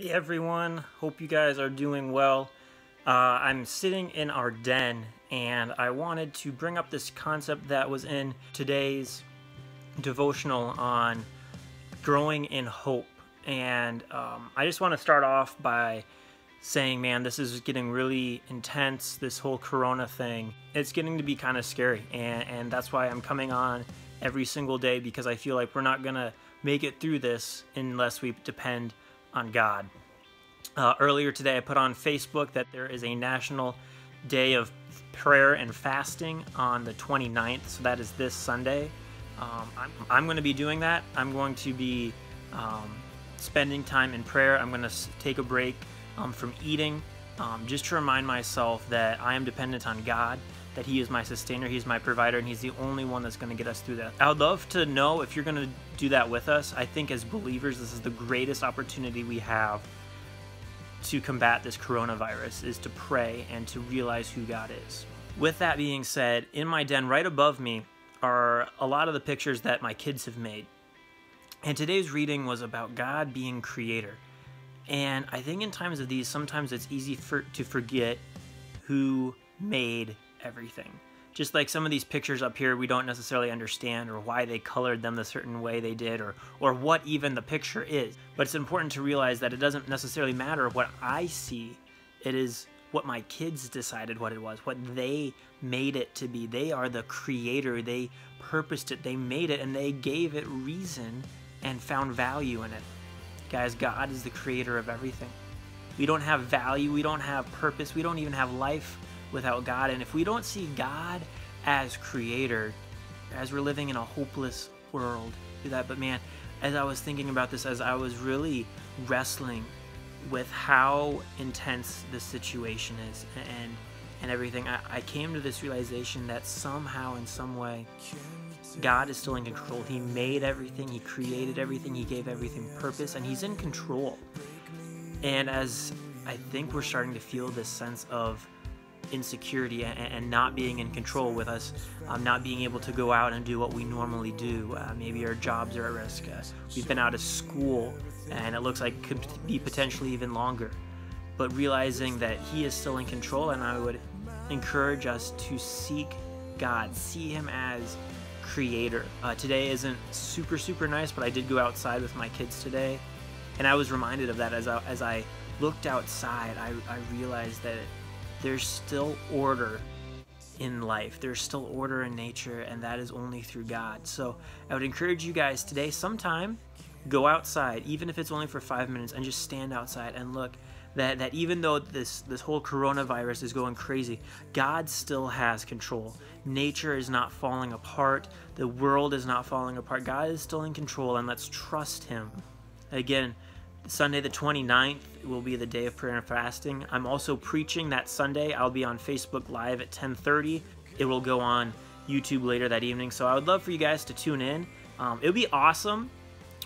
Hey everyone, hope you guys are doing well. Uh, I'm sitting in our den and I wanted to bring up this concept that was in today's devotional on growing in hope. And um, I just want to start off by saying, man, this is getting really intense, this whole corona thing. It's getting to be kind of scary. And, and that's why I'm coming on every single day because I feel like we're not going to make it through this unless we depend on God. Uh, earlier today, I put on Facebook that there is a national day of prayer and fasting on the 29th, so that is this Sunday. Um, I'm, I'm going to be doing that. I'm going to be um, spending time in prayer. I'm going to take a break um, from eating um, just to remind myself that I am dependent on God, that He is my sustainer, He's my provider, and He's the only one that's going to get us through that. I would love to know if you're going to do that with us. I think as believers, this is the greatest opportunity we have to combat this coronavirus is to pray and to realize who God is. With that being said, in my den right above me are a lot of the pictures that my kids have made. And today's reading was about God being creator. And I think in times of these, sometimes it's easy for, to forget who made everything. Just like some of these pictures up here, we don't necessarily understand or why they colored them the certain way they did or, or what even the picture is. But it's important to realize that it doesn't necessarily matter what I see. It is what my kids decided what it was, what they made it to be. They are the creator. They purposed it. They made it and they gave it reason and found value in it. Guys, God is the creator of everything. We don't have value, we don't have purpose, we don't even have life without God. And if we don't see God as creator, as we're living in a hopeless world, do that. But man, as I was thinking about this, as I was really wrestling with how intense the situation is and and everything, I, I came to this realization that somehow, in some way, God is still in control. He made everything, He created everything, He gave everything purpose, and He's in control. And as I think we're starting to feel this sense of insecurity and, and not being in control with us, um, not being able to go out and do what we normally do. Uh, maybe our jobs are at risk. Uh, we've been out of school and it looks like it could be potentially even longer. But realizing that He is still in control, and I would encourage us to seek God, see Him as creator. Uh, today isn't super, super nice, but I did go outside with my kids today, and I was reminded of that as I, as I looked outside. I, I realized that there's still order in life. There's still order in nature, and that is only through God. So I would encourage you guys today, sometime, go outside, even if it's only for five minutes, and just stand outside and look. That, that even though this, this whole coronavirus is going crazy, God still has control. Nature is not falling apart. The world is not falling apart. God is still in control, and let's trust Him. Again, Sunday the 29th will be the day of prayer and fasting. I'm also preaching that Sunday. I'll be on Facebook Live at 10:30. It will go on YouTube later that evening. So I would love for you guys to tune in. Um, it would be awesome.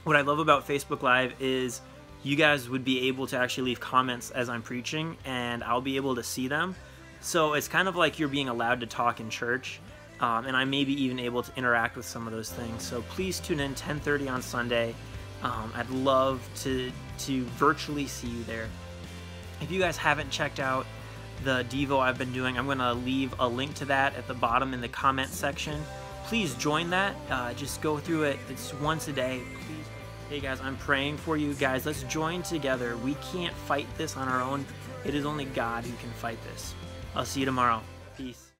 What I love about Facebook Live is you guys would be able to actually leave comments as I'm preaching, and I'll be able to see them. So it's kind of like you're being allowed to talk in church. Um, and I may be even able to interact with some of those things. So please tune in 10:30 on Sunday. Um, I'd love to to virtually see you there. If you guys haven't checked out the Devo I've been doing, I'm to leave a link to that at the bottom in the comment section. Please join that. Uh, just go through it. It's once a day. Please. Hey guys, I'm praying for you guys. Let's join together. We can't fight this on our own. It is only God who can fight this. I'll see you tomorrow. Peace.